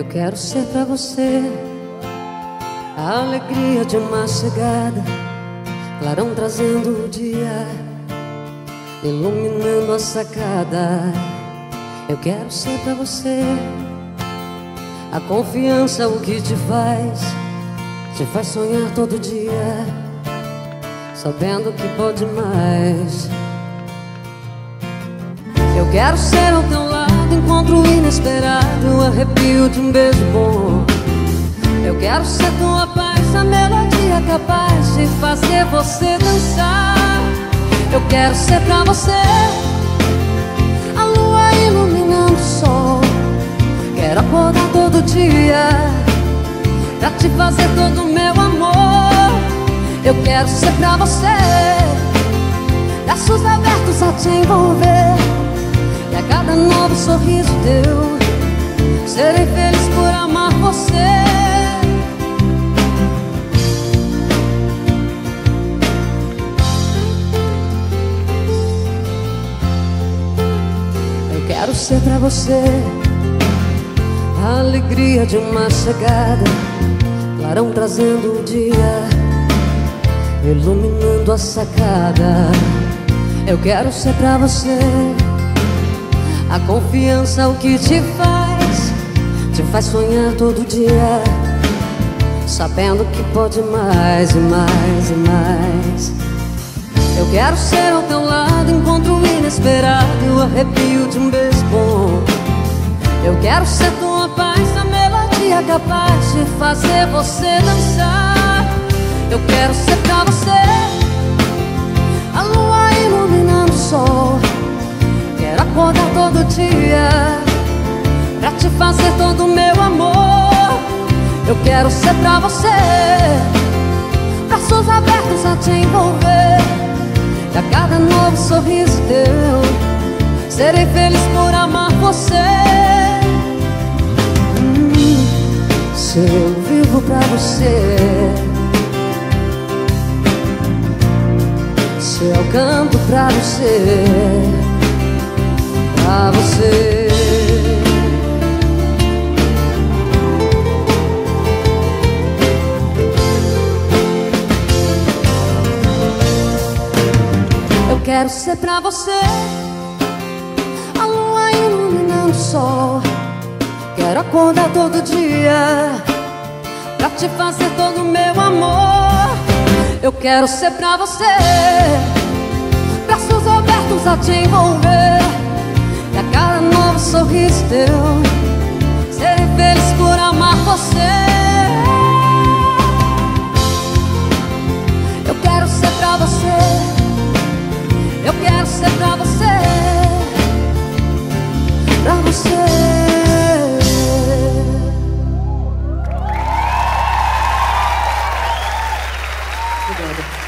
Eu quero ser pra você a alegria de uma chegada, clarão trazendo o dia, iluminando a sacada. Eu quero ser pra você a confiança, o que te faz, te faz sonhar todo dia, sabendo que pode mais. Eu quero ser ao teu lado encontro inesperado, arrepio de um beijo bom. Eu quero ser tua paz, a melodia capaz de fazer você dançar. Eu quero ser pra você a lua iluminando o sol. Quero acordar todo dia pra te fazer todo o meu amor. Eu quero ser pra você braços abertos a te envolver a cada novo sorriso teu Serei feliz por amar você. Eu quero ser pra você A alegria de uma chegada Clarão trazendo o dia Iluminando a sacada. Eu quero ser pra você a confiança o que te faz Te faz sonhar todo dia Sabendo que pode mais e mais e mais. Eu quero ser ao teu lado Encontro inesperado e o arrepio de um beijo bom. Eu quero ser tua paz A melodia capaz de fazer você dançar. Eu quero ser pra você Eu quero ser pra você Braços abertos a te envolver. E a cada novo sorriso teu Serei feliz por amar você. Hum, Se eu vivo pra você Se eu canto pra você quero ser pra você a lua iluminando o sol. Quero acordar todo dia pra te fazer todo o meu amor. Eu quero ser pra você, braços abertos a te envolver a cada novo sorriso teu Serei feliz por amar você Obrigada.